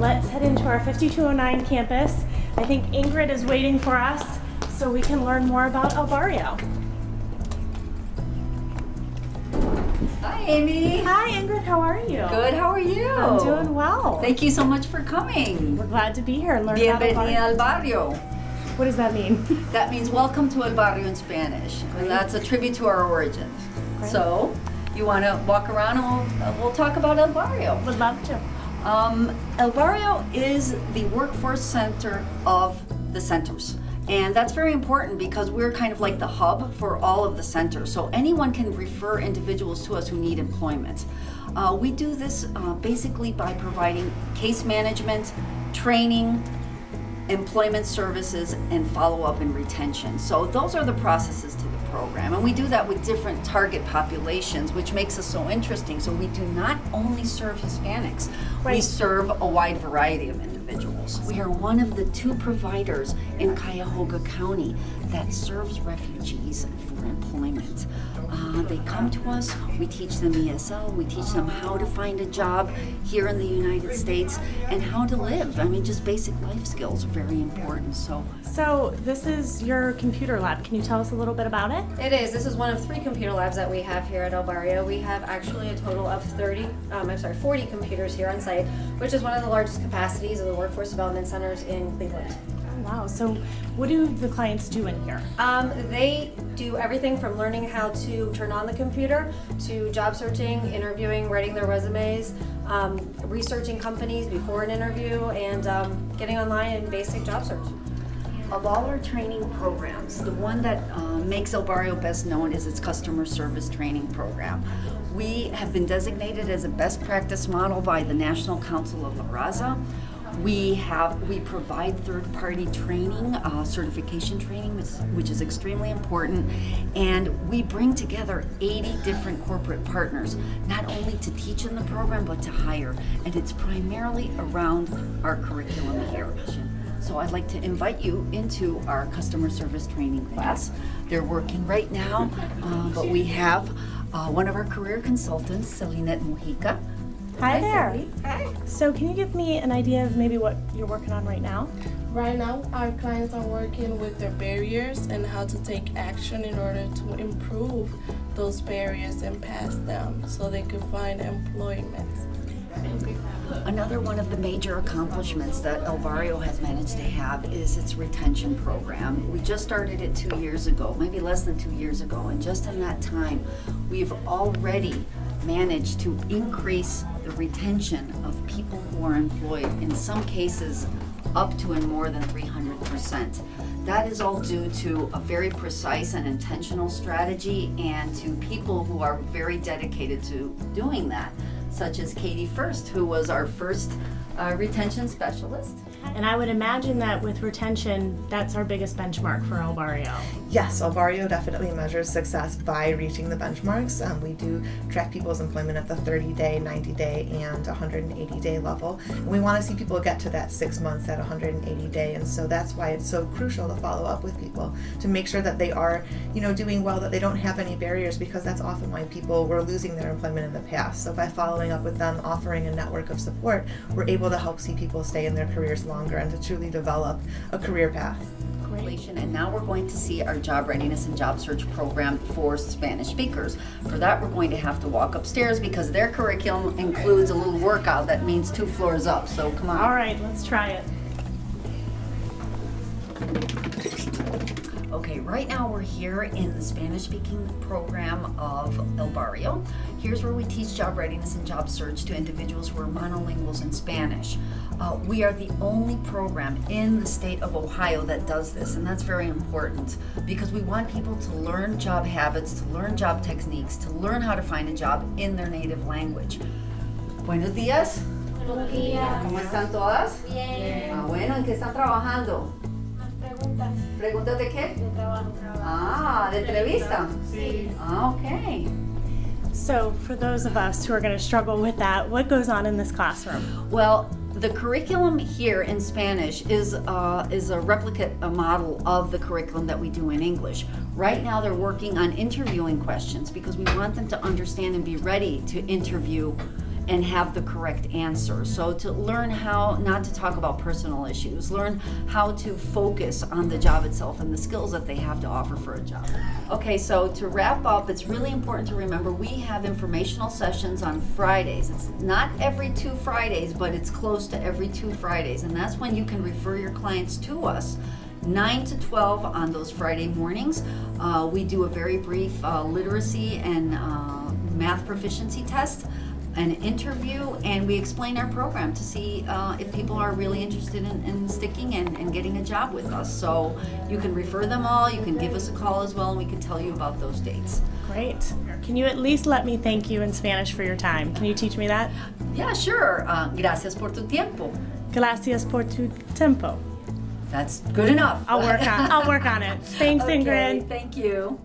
let's head into our 5209 campus. I think Ingrid is waiting for us so we can learn more about El Barrio. Hi, Amy. Hi, Ingrid. How are you? Good. How are you? I'm doing well. Thank you so much for coming. We're glad to be here and learn about El Bienvenida Barrio. al barrio. What does that mean? That means welcome to El Barrio in Spanish, and that's a tribute to our origins. Great. So, you want to walk around and we'll, uh, we'll talk about El Barrio. Would love to. Um, El Barrio is the workforce center of the centers. And that's very important because we're kind of like the hub for all of the centers. So anyone can refer individuals to us who need employment. Uh, we do this uh, basically by providing case management, training, employment services, and follow up and retention. So those are the processes program. And we do that with different target populations, which makes us so interesting. So we do not only serve Hispanics, we serve a wide variety of individuals. We are one of the two providers in Cuyahoga County that serves refugees for employment. Uh, they come to us, we teach them ESL, we teach them how to find a job here in the United States and how to live. I mean, just basic life skills are very important. So, So, this is your computer lab. Can you tell us a little bit about it? It is. This is one of three computer labs that we have here at El Barrio. We have actually a total of 30, um, I'm sorry, 40 computers here on site, which is one of the largest capacities of the workforce development centers in Cleveland. Oh, wow. So, what do the clients do in here? Um, they do everything from learning how to turn on the computer to job searching, interviewing, writing their resumes, um, researching companies before an interview, and um, getting online and basic job search. of all our training programs, the one that uh, makes El Barrio best known is its customer service training program. We have been designated as a best practice model by the National Council of La Raza. We have we provide third-party training, uh, certification training, which, which is extremely important, and we bring together 80 different corporate partners, not only to teach in the program but to hire, and it's primarily around our curriculum here. So I'd like to invite you into our customer service training class. They're working right now, uh, but we have uh, one of our career consultants, Celinette Mujica. Hi there. Hi. So, can you give me an idea of maybe what you're working on right now? Right now, our clients are working with their barriers and how to take action in order to improve those barriers and pass them so they can find employment. Another one of the major accomplishments that El Barrio has managed to have is its retention program. We just started it two years ago, maybe less than two years ago, and just in that time, we've already managed to increase the retention of people who are employed, in some cases up to and more than 300%. That is all due to a very precise and intentional strategy and to people who are very dedicated to doing that, such as Katie First, who was our first uh, retention specialist. And I would imagine that with retention, that's our biggest benchmark for El Barrio. Yes, El Barrio definitely measures success by reaching the benchmarks. Um, we do track people's employment at the 30 day, 90 day, and 180 day level. And we want to see people get to that six months at 180 day. And so that's why it's so crucial to follow up with people to make sure that they are, you know, doing well, that they don't have any barriers, because that's often why people were losing their employment in the past. So by following up with them, offering a network of support, we're able to help see people stay in their careers longer and to truly develop a career path. population, and now we're going to see our job readiness and job search program for Spanish speakers. For that, we're going to have to walk upstairs because their curriculum includes a little workout that means two floors up. So come on. All right, let's try it. Okay, right now we're here in the Spanish speaking program of El Barrio. Here's where we teach job readiness and job search to individuals who are monolinguals in Spanish. Uh, we are the only program in the state of Ohio that does this, and that's very important because we want people to learn job habits, to learn job techniques, to learn how to find a job in their native language. Buenos días. Buenos días. ¿Cómo están todas? Bien. Ah, bueno, ¿en qué están trabajando? Preguntas ¿Preguntas de qué? de trabajo. Ah, de entrevista. Sí. Ah, okay. So, for those of us who are going to struggle with that, what goes on in this classroom? Well, the curriculum here in Spanish is uh, is a replicate, a model of the curriculum that we do in English. Right now, they're working on interviewing questions because we want them to understand and be ready to interview and have the correct answer. So to learn how not to talk about personal issues, learn how to focus on the job itself and the skills that they have to offer for a job. Okay, so to wrap up, it's really important to remember we have informational sessions on Fridays. It's not every two Fridays, but it's close to every two Fridays, and that's when you can refer your clients to us 9 to 12 on those Friday mornings. Uh, we do a very brief uh, literacy and uh, math proficiency test, an interview, and we explain our program to see uh, if people are really interested in, in sticking and, and getting a job with us. So you can refer them all, you can give us a call as well, and we can tell you about those dates. Great. Can you at least let me thank you in Spanish for your time? Can you teach me that? Yeah, sure. Uh, gracias por tu tiempo. Gracias por tu tiempo. That's good enough. I'll work on I'll work on it. Thanks, Okay, Ingrid. Thank you.